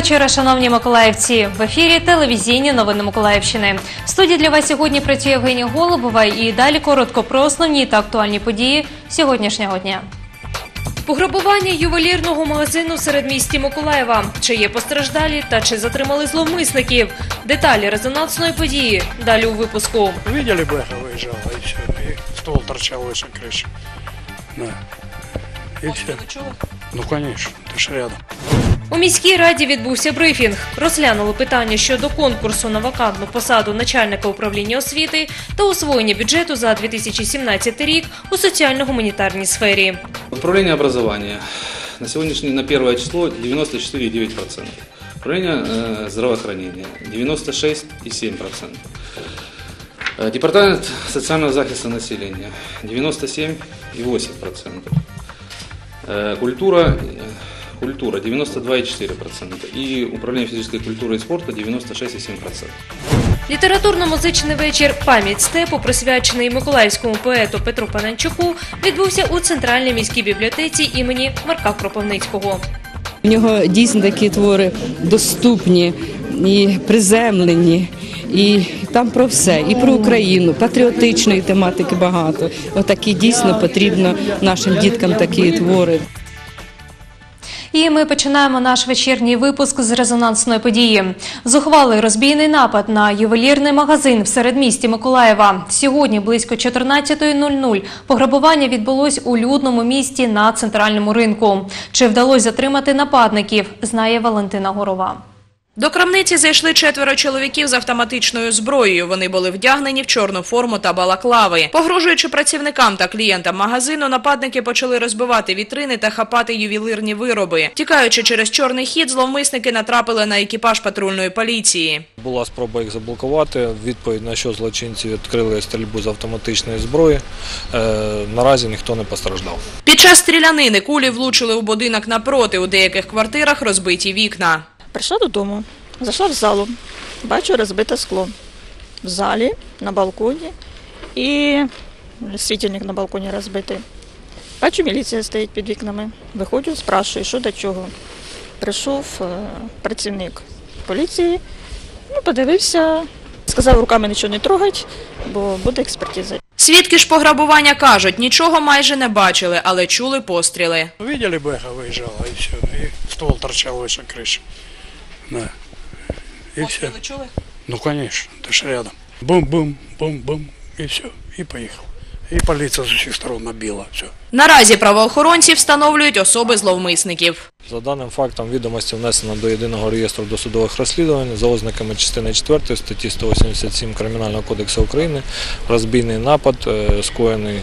вечора, шановні миколаївці. В ефірі телевізійні новини Миколаївщини. В студії для вас сьогодні працює Євгенія Голубова і далі коротко про основні та актуальні події сьогоднішнього дня. Пограбування ювелірного магазину в середмісті Миколаєва. Чи є постраждалі та чи затримали зловмисників? Деталі резонансної події. Далі у випуску. Видели, Бэха выезжала, и все. И ствол торчал выше крыши. Да. И все. Ну, конечно, ты ж рядом. У міській раді відбувся брифінг. Розглянули питання щодо конкурсу на вакантну посаду начальника управління освіти та освоєння бюджету за 2017 рік у соціально-гуманітарній сфері. Управление образования. На сегодняшний, на первое число 94,9%. Управление э, здравоохранения 96,7%. Э, Департамент социального захиста населения 97,8%. Э, Культура, э, культура 92,4%. И управление физической культуры и спорта 96,7%. Літературно-музичний вечір Пам'ять степу, присвячений миколаївському поету Петру Пананчуку, відбувся у центральній міській бібліотеці імені Марка Кропивницького. У нього дійсно такі твори доступні і приземлені. І там про все, і про Україну, патріотичної тематики багато. Отакі дійсно потрібно нашим діткам такі твори. І ми починаємо наш вечірній випуск з резонансної події. Зухвалий розбійний напад на ювелірний магазин в середмісті Миколаєва. Сьогодні близько 14.00 пограбування відбулось у людному місті на центральному ринку. Чи вдалося затримати нападників, знає Валентина Горова. До крамниці зайшли четверо чоловіків з автоматичною зброєю. Вони були вдягнені в чорну форму та балаклави. Погрожуючи працівникам та клієнтам магазину, нападники почали розбивати вітрини та хапати ювелирні вироби. Тікаючи через чорний хід, зловмисники натрапили на екіпаж патрульної поліції. Була спроба їх заблокувати, відповідь на що злочинці відкрили стрільбу з автоматичної зброї. Е, наразі ніхто не постраждав. Під час стрілянини кулі влучили у будинок напроти. У деяких квартирах розбиті вікна. Прийшла додому, зайшла в залу, бачу розбите скло. В залі, на балконі і світильник на балконі розбитий. Бачу, міліція стоїть під вікнами. Виходжу, спрашую, що до чого. Прийшов е, працівник поліції, ну, подивився, сказав, руками нічого не трогать, бо буде експертиза. Свідки ж пограбування кажуть, нічого майже не бачили, але чули постріли. Видели, Бэха выезжала, и все. И ствол торчал выше крыши. Да. И все. чули? Ну, конечно, ты ж рядом. Бум-бум, бум-бум, и все. И поехал. І поліція з усіх сторон набила, все. Наразі правоохоронці встановлюють особи зловмисників. За даним фактом відомості внесено до єдиного реєстру досудових розслідувань за ознаками частини 4 статті 187 Кримінального кодексу України розбійний напад, е, скоєний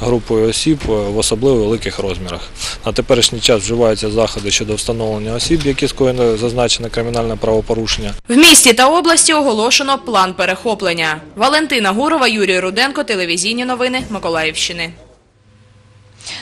групою осіб е, в особливо великих розмірах. На теперішній час вживаються заходи щодо встановлення осіб, які скоєно зазначене кримінальне правопорушення. В місті та області оголошено план перехоплення. Валентина Гурова, Юрій Руденко, телевізійні новини Миколаївщини.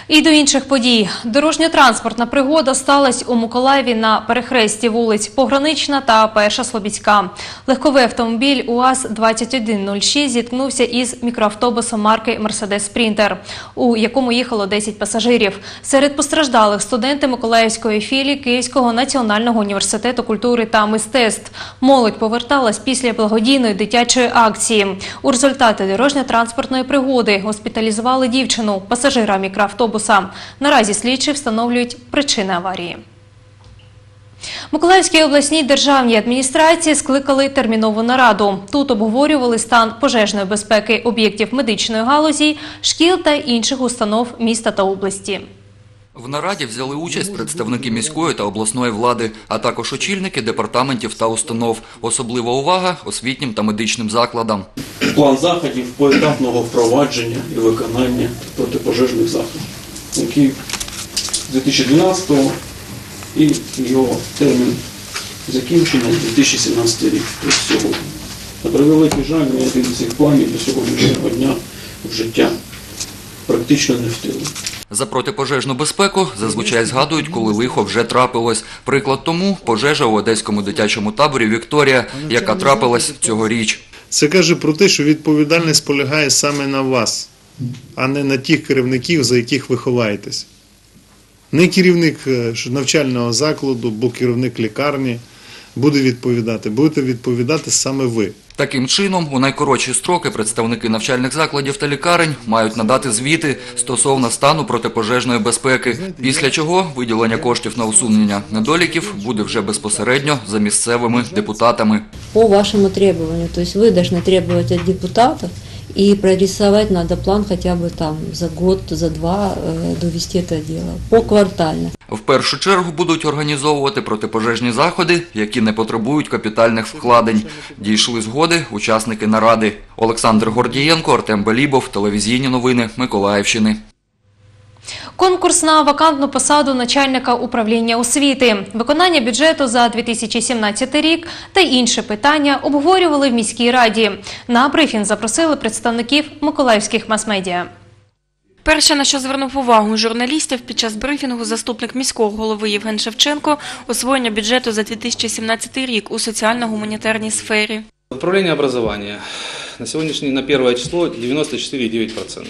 І до інших подій. Дорожньо-транспортна пригода сталася у Миколаєві на перехресті вулиць Погранична та Перша Слобідська. Легковий автомобіль УАЗ-2106 зіткнувся із мікроавтобусом марки Мерседес Спрінтер, у якому їхало 10 пасажирів. Серед постраждалих студенти Миколаївської філії Київського національного університету культури та мистецтв. Молодь поверталась після благодійної дитячої акції. У результаті дорожньо-транспортної пригоди госпіталізували дівчину, пасажира мікроавтобуса. Наразі слідчі встановлюють причини аварії. Миколаївській обласній державній адміністрації скликали термінову нараду. Тут обговорювали стан пожежної безпеки об'єктів медичної галузі, шкіл та інших установ міста та області. В нараді взяли участь представники міської та обласної влади, а також очільники департаментів та установ. Особлива увага освітнім та медичним закладам. план заходів поетапного впровадження і виконання протипожежних заходів, з 2012-го і його термін закінчення 2017 рік, тобто сьогодні. На превеликий жаль, ні один з цих планів до сьогоднішнього дня в життя практично не втілив. За протипожежну безпеку зазвичай згадують, коли лихо вже трапилось. Приклад тому пожежа у одеському дитячому таборі Вікторія, яка трапилась цьогоріч. Це каже про те, що відповідальність полягає саме на вас, а не на тих керівників, за яких ви ховаєтесь. Не керівник е, навчального закладу, бо керівник лікарні, буде відповідати. Будете відповідати саме ви. Таким чином, у найкоротші строки представники навчальних закладів та лікарень мають надати звіти стосовно стану протипожежної безпеки, після чого виділення коштів на усунення недоліків буде вже безпосередньо за місцевими депутатами. по вашому требуванню, тобто ви повинні требувати требовать от депутатов и прорисовать надо план хотя бы там за год, за два э, довести это дело, поквартально. В першу чергу будуть організовувати протипожежні заходи, які не потребують капітальних вкладень. Дійшли згоди учасники наради. Олександр Гордієнко, Артем Балібов, телевізійні новини Миколаївщини. Конкурс на вакантну посаду начальника управління освіти, виконання бюджету за 2017 рік та інші питання обговорювали в міській раді. На брифінг запросили представників миколаївських мас-медіа. Перше, на що звернув увагу журналістів під час брифінгу заступник міського голови Євген Шевченко, освоєння бюджету за 2017 рік у соціально-гуманітарній сфері. Управление образования. На сегодняшний, на первое число 94,9%.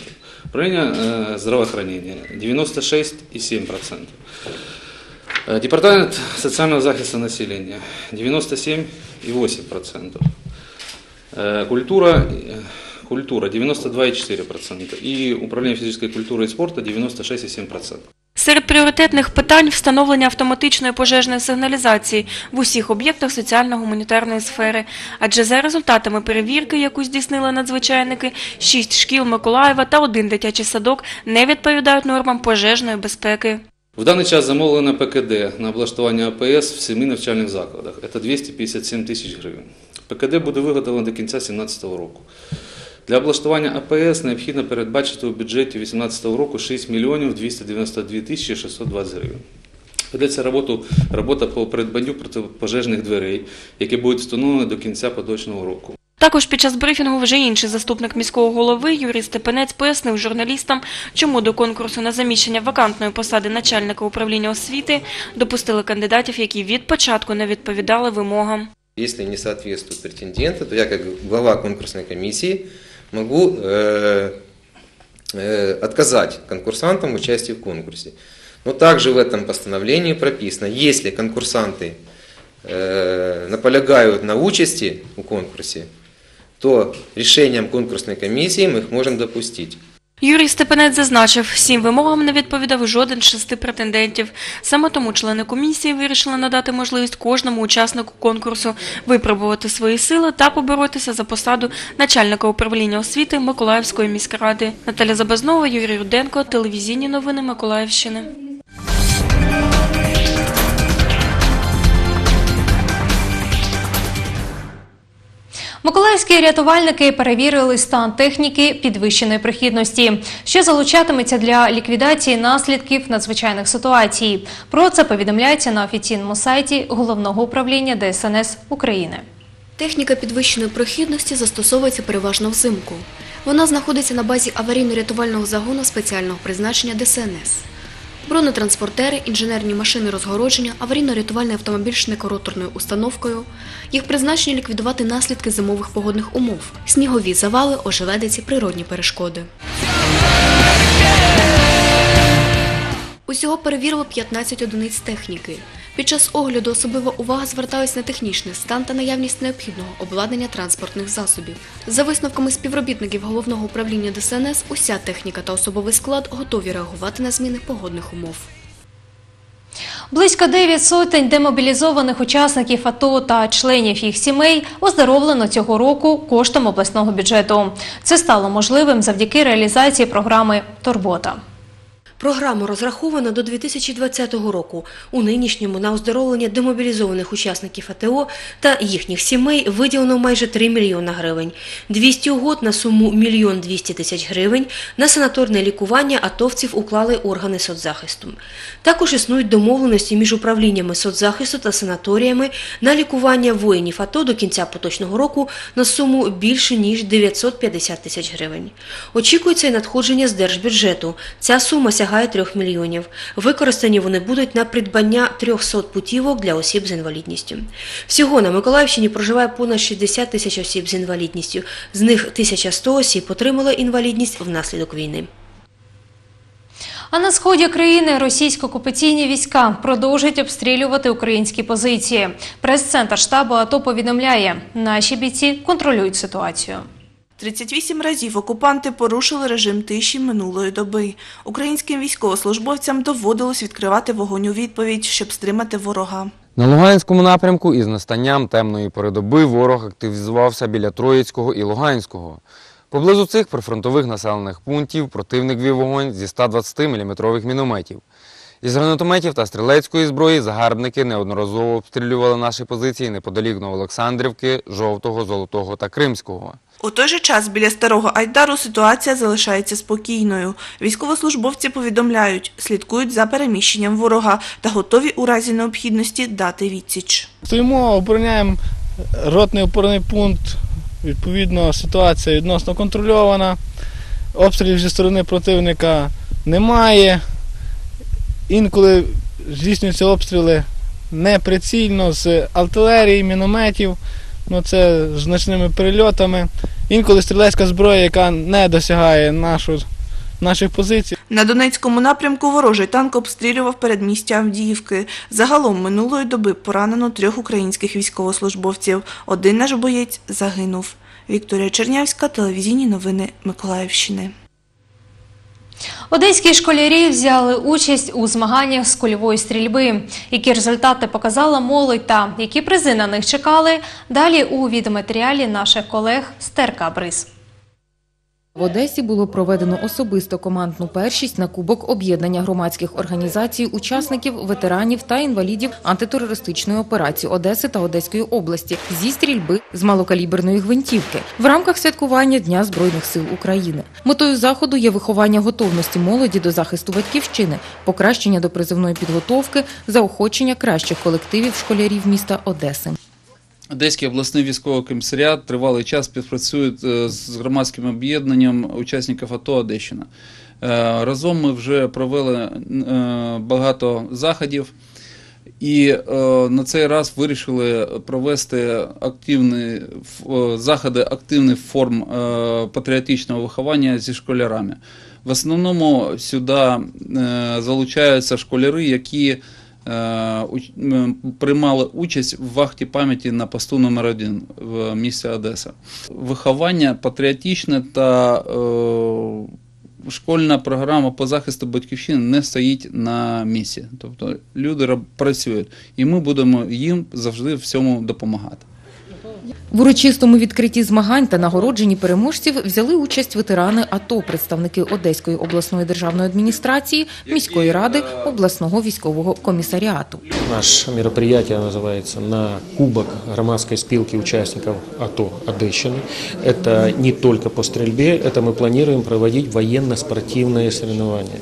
Управление э, здравоохранения 96,7%. Э, Департамент социального захиста населения 97,8%. Э, Культура, э, культура 92,4%. И управление физической культуры и спорта 96,7%. Серед пріоритетних питань встановлення автоматичної пожежної сигналізації в усіх об'єктах соціально-гуманітарної сфери. Адже за результатами перевірки, яку здійснили надзвичайники, шість шкіл Миколаєва та один дитячий садок не відповідають нормам пожежної безпеки. В даний час замовлено ПКД на облаштування АПС в семи навчальних закладах. Це 257 тисяч гривень. ПКД буде виготовлено до кінця 2017 року. Для облаштування АПС необхідно передбачити у бюджеті 2018 року 6 мільйонів 292 тисячі 620 гривень. Ведеться роботу, робота по придбанню протипожежних дверей, які будуть встановлені до кінця поточного року. Також під час брифінгу вже інший заступник міського голови Юрій Степенець пояснив журналістам, чому до конкурсу на заміщення вакантної посади начальника управління освіти допустили кандидатів, які від початку не відповідали вимогам. Если не соответствуют претенденты, то я как глава конкурсной комиссии могу э, э, отказать конкурсантам в участии в конкурсе. Но также в этом постановлении прописано, если конкурсанты э, наполягают на участи в конкурсе, то решением конкурсной комиссии мы их можем допустить. Юрій Степанець зазначив, всім вимогам не відповідав жоден з шести претендентів. Саме тому члени комісії вирішили надати можливість кожному учаснику конкурсу випробувати свої сили та поборотися за посаду начальника управління освіти Миколаївської міськради. Наталя Забазнова, Юрій Руденко, телевізійні новини Миколаївщини. Миколаївські рятувальники перевірили стан техніки підвищеної прихідності, що залучатиметься для ліквідації наслідків надзвичайних ситуацій. Про це повідомляється на офіційному сайті Головного управління ДСНС України. Техніка підвищеної прохідності застосовується переважно взимку. Вона знаходиться на базі аварійно-рятувального загону спеціального призначення ДСНС. Бронетранспортери, інженерні машини розгородження, аварійно-рятувальний автомобіль з некороторною установкою. Їх призначені ліквідувати наслідки зимових погодних умов, снігові завали, ожеледиці, природні перешкоди. Усього перевірили 15 одиниць техніки. Під час огляду особлива увага зверталась на технічний стан та наявність необхідного обладнання транспортних засобів. За висновками співробітників головного управління ДСНС, уся техніка та особовий склад готові реагувати на зміни погодних умов. Близько 9 сотень демобілізованих учасників АТО та членів їх сімей оздоровлено цього року коштом обласного бюджету. Це стало можливим завдяки реалізації програми Турбота. Програма розрахована до 2020 року. У нинішньому на оздоровлення демобілізованих учасників АТО та їхніх сімей виділено майже 3 мільйона гривень. 200 угод на суму 1 200 тисяч гривень на санаторне лікування атовців уклали органи соцзахисту. Також існують домовленості між управліннями соцзахисту та санаторіями на лікування воїнів АТО до кінця поточного року на суму більше ніж 950 тисяч гривень. Очікується й надходження з держбюджету. Ця сума сягає 3 мільйонів. Використані вони будуть на придбання 300 путівок для осіб з інвалідністю. Всього на Миколаївщині проживає понад 60 тисяч осіб з інвалідністю. З них 1100 осіб отримали інвалідність внаслідок війни. А на сході країни російсько-окупаційні війська продовжують обстрілювати українські позиції. Прес-центр штабу АТО повідомляє, наші бійці контролюють ситуацію. 38 разів окупанти порушили режим тиші минулої доби. Українським військовослужбовцям доводилось відкривати вогонь у відповідь, щоб стримати ворога. На Луганському напрямку із настанням темної передоби ворог активізувався біля Троїцького і Луганського. Поблизу цих прифронтових населених пунктів противник вів вогонь зі 120-мм мінометів. Із гранатометів та стрілецької зброї загарбники неодноразово обстрілювали наші позиції неподалік Новоолександрівки, Жовтого, Золотого та Кримського. У той же час біля старого Айдару ситуація залишається спокійною. Військовослужбовці повідомляють, слідкують за переміщенням ворога та готові у разі необхідності дати відсіч. Стоїмо, обороняємо ротний опорний пункт. Відповідно, ситуація відносно контрольована. Обстрілів зі сторони противника немає. Інколи здійснюються обстріли неприцільно з артилерії, мінометів, ну це з значними перельотами. Інколи стрілецька зброя, яка не досягає нашу, наших позицій. На Донецькому напрямку ворожий танк обстрілював передмістя Авдіївки. Загалом минулої доби поранено трьох українських військовослужбовців. Один наш боєць загинув. Вікторія Чернявська, телевізійні новини Миколаївщини. Одеські школярі взяли участь у змаганнях з кульової стрільби. Які результати показала молодь та які призи на них чекали, далі у відеоматеріалі наших колег з ТРК «Бриз». В Одесі було проведено особисто командну першість на Кубок об'єднання громадських організацій, учасників, ветеранів та інвалідів антитерористичної операції Одеси та Одеської області зі стрільби з малокаліберної гвинтівки в рамках святкування Дня Збройних сил України. Метою заходу є виховання готовності молоді до захисту батьківщини, покращення до призовної підготовки, заохочення кращих колективів школярів міста Одеси. Одеський обласний військовий комісаріат тривалий час співпрацює е, з громадським об'єднанням учасників АТО Одещина. Е, Разом ми вже провели е, багато заходів і на цей раз вирішили провести активні заходи активних форм патріотичного виховання зі школярами. В основному сюди залучаються школяри, які приймали участь в вахті пам'яті на посту номер 1 в місті Одеса. Виховання патріотичне та е, школьна програма по захисту батьківщини не стоїть на місці. Тобто люди працюють, і ми будемо їм завжди в цьому допомагати. В урочистому відкритті змагань та нагородженні переможців взяли участь ветерани АТО, представники Одеської обласної державної адміністрації, міської ради, обласного військового комісаріату. Наше мероприятие называется «На кубок громадской спилки участников АТО Одещины». Это не только по стрельбе, это мы планируем проводить военно-спортивные соревнования.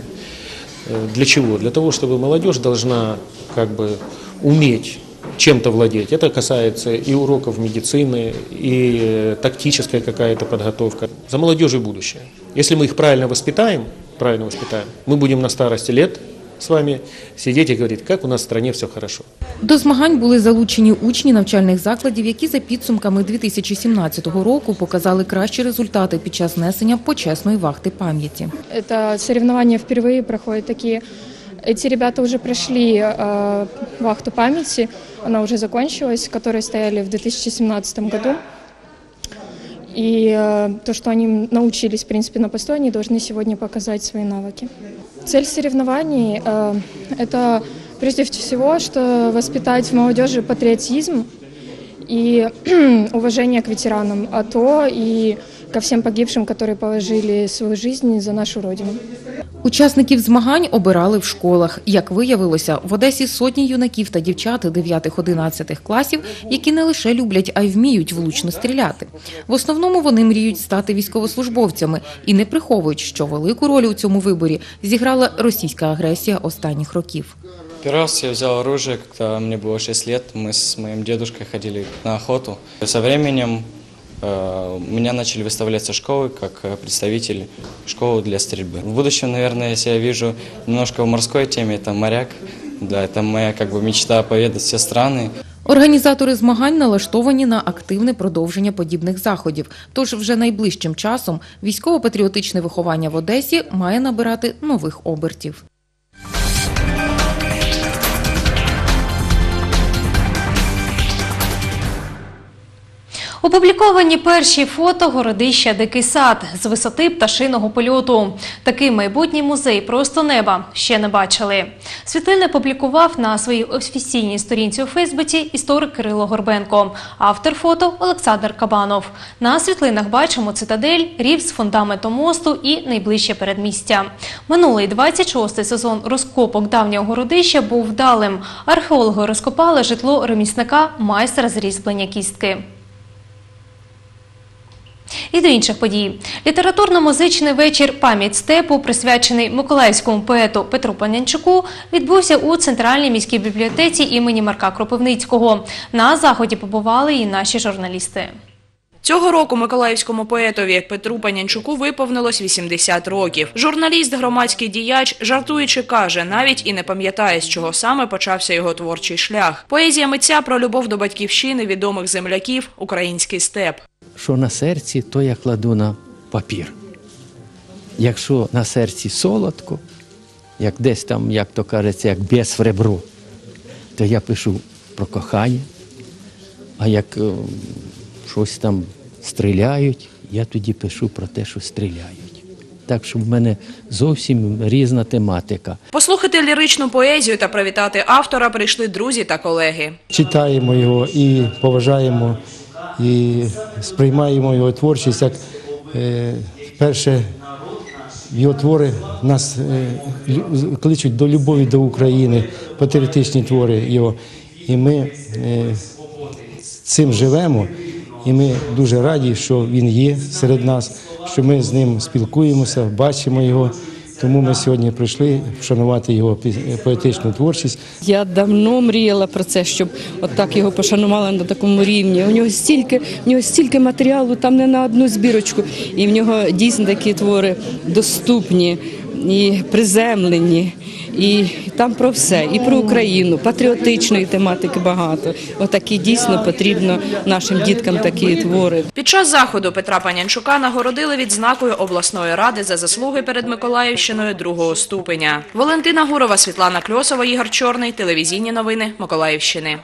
Э, Для чего? Для того, чтобы молодежь должна как бы уметь чем-то владеть. Это касается и уроков медицины, и э, тактическая какая-то подготовка. За молодежью будущее. Если мы их правильно воспитаем, правильно воспитаем, мы будем на старости лет с вами сидеть и говорить, как у нас в стране все хорошо. До змагань були залучені учні навчальних закладів, які за підсумками 2017 року показали кращі результати під час несення почесної вахти пам'яті. Это соревнования впервые проходят такие. Эти ребята уже прошли э, вахту памяти, она уже закончилась, которые стояли в 2017 году. И э, то, что они научились, в принципе, на посту, они должны сегодня показать свои навыки. Цель соревнований э, – это прежде всего, что воспитать в молодежи патриотизм и уважение к ветеранам АТО и ко всем погибшим, которые положили свою жизнь за нашу Родину. Учасників змагань обирали в школах. Як виявилося, в Одесі сотні юнаків та дівчат 9-11 класів, які не лише люблять, а й вміють влучно стріляти. В основному вони мріють стати військовослужбовцями і не приховують, що велику роль у цьому виборі зіграла російська агресія останніх років. Первый раз я взял оружие, когда мне было 6 лет. Мы с моим дедушкой ходили на охоту. Со временем э, меня начали выставляться школы как э, представитель школы для стрельбы. В будущем, наверное, если я вижу немножко в морской теме, это моряк. Да, это моя как бы мечта поведать все страны. Організатори змагань налаштовані на активне продовження подібних заходів. Тож вже найближчим часом військово-патріотичне виховання в Одесі має набирати нових обертів. Опубліковані перші фото городища Дикий сад з висоти пташиного польоту. Такий майбутній музей просто неба ще не бачили. Світлини публікував на своїй офіційній сторінці у Фейсбуці історик Кирило Горбенко. Автор фото Олександр Кабанов. На світлинах бачимо цитадель, рів з фундаментом мосту і найближче передмістя. Минулий 26-й сезон розкопок давнього городища був вдалим. Археологи розкопали житло ремісника майстра з різьблення кістки. І до інших подій. Літературно-музичний вечір «Пам'ять степу», присвячений миколаївському поету Петру Панянчуку, відбувся у Центральній міській бібліотеці імені Марка Кропивницького. На заході побували і наші журналісти. Цього року миколаївському поетові Петру Панянчуку виповнилось 80 років. Журналіст, громадський діяч, жартуючи каже, навіть і не пам'ятає, з чого саме почався його творчий шлях. Поезія митця про любов до батьківщини, відомих земляків, український степ. Що на серці, то я кладу на папір. Якщо на серці солодко, як десь там, як то кажеться, як без в ребро, то я пишу про кохання, а як е, щось там стріляють, я тоді пишу про те, що стріляють. Так що в мене зовсім різна тематика. Послухати ліричну поезію та привітати автора прийшли друзі та колеги. читаємо його і поважаємо, і сприймаємо його творчість як е, перше його твори нас е, кличуть до любові до України, патріотичні твори його. І ми е, цим живемо, і ми дуже раді, що він є серед нас, що ми з ним спілкуємося, бачимо його. Тому ми сьогодні прийшли вшанувати його поетичну творчість. Я давно мріяла про це, щоб отак його пошанували на такому рівні. У нього стільки, у нього стільки матеріалу, там не на одну збірочку. І в нього дійсно такі твори доступні і приземлені. І там про все, і про Україну, патріотичної тематики багато. Отакі дійсно потрібно нашим діткам такі твори. Під час заходу Петра Панянчука нагородили відзнакою обласної ради за заслуги перед Миколаївщиною другого ступеня. Валентина Гурова, Світлана Кльосова, Ігор Чорний. Телевізійні новини Миколаївщини.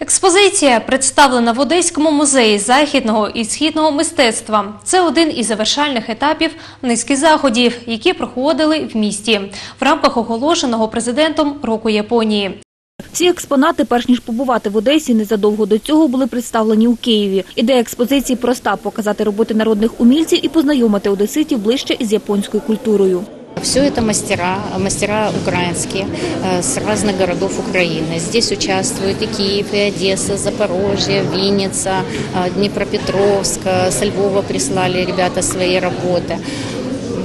Експозиція представлена в Одеському музеї західного і східного мистецтва. Це один із завершальних етапів низки заходів, які проходили в місті в рамках оголошеного президентом року Японії. Всі експонати, перш ніж побувати в Одесі, незадовго до цього були представлені у Києві. Ідея експозиції проста – показати роботи народних умільців і познайомити одеситів ближче із японською культурою. Все это мастера, мастера украинские э, с разных городов Украины. Здесь участвуют и Киев, и Одесса, Запорожье, Винница, э, Днепропетровск. э, Со Львова прислали ребята свои работы.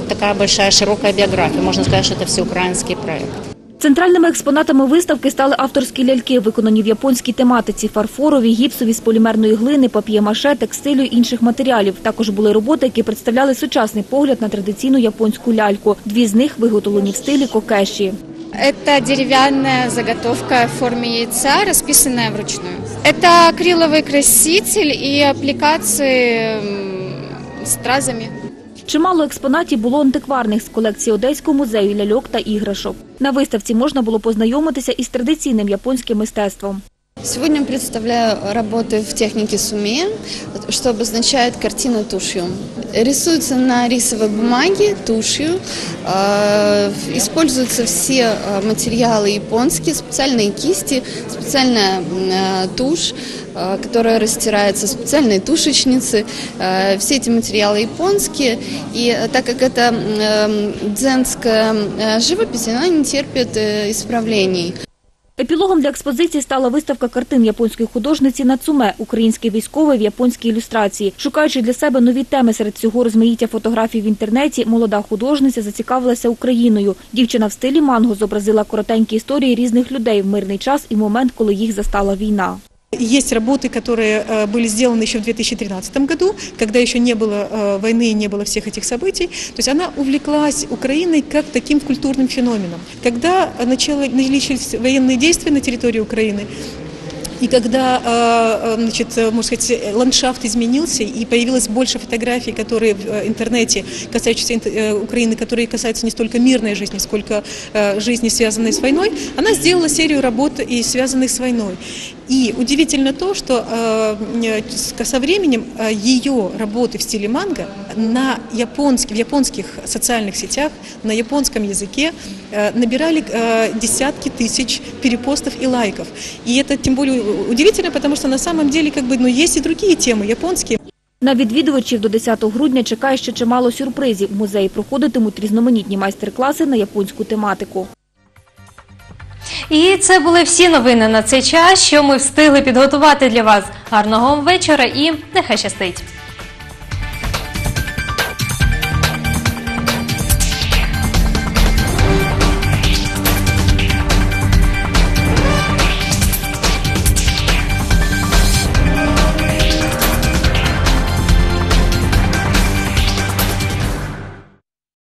Такая большая, широкая биография. Можно сказать, что это всеукраинский проект. Центральними експонатами виставки стали авторські ляльки, виконані в японській тематиці – фарфорові, гіпсові з полімерної глини, пап'є-маше, текстилю і інших матеріалів. Також були роботи, які представляли сучасний погляд на традиційну японську ляльку. Дві з них виготовлені в стилі кокеші. Это деревянная заготовка в форме яйца, расписанная вручную. Это акриловый краситель и аппликации м, стразами. Чимало експонатів було антикварних з колекції Одеського музею ляльок та іграшок. На виставці можна було познайомитися із традиційним японським мистецтвом. Сегодня представляю работы в технике суме, что обозначает картину тушью. Рисуется на рисовой бумаге тушью. Э, Используются все э, материалы японские, специальные кисти, специальная э, тушь, которая растирается, специальные тушечницы. Все эти материалы японские. И так как это м, э, дзенская живопись, она не терпит э, исправлений. Епілогом для експозиції стала виставка картин японської художниці Нацуме «Український військовий в японській ілюстрації». Шукаючи для себе нові теми серед цього розмаїття фотографій в інтернеті, молода художниця зацікавилася Україною. Дівчина в стилі манго зобразила коротенькі історії різних людей в мирний час і момент, коли їх застала війна. Есть работы, которые э, были сделаны еще в 2013 году, когда еще не было э, войны и не было всех этих событий. То есть она увлеклась Украиной как таким культурным феноменом. Когда начало, начались военные действия на территории Украины, и когда, э, э, значит, э, можно сказать, ландшафт изменился и появилось больше фотографий, которые в э, интернете, касающиеся э, Украины, которые касаются не столько мирной жизни, сколько э, жизни, связанной с войной, она сделала серию работ, и связанных с войной. И удивительно то, что со временем ее работы в стиле манго на японских, в японских социальных сетях, на японском языке набирали десятки тысяч перепостов и лайков. И это тем более удивительно, потому что на самом деле как бы, ну, есть и другие темы японские. На відвідувачів до 10 грудня чекає ще чимало сюрпризів. В музеї проходитимуть різноманітні майстер-класи на японську тематику. І це були всі новини на цей час, що ми встигли підготувати для вас. Гарного вам вечора і нехай щастить!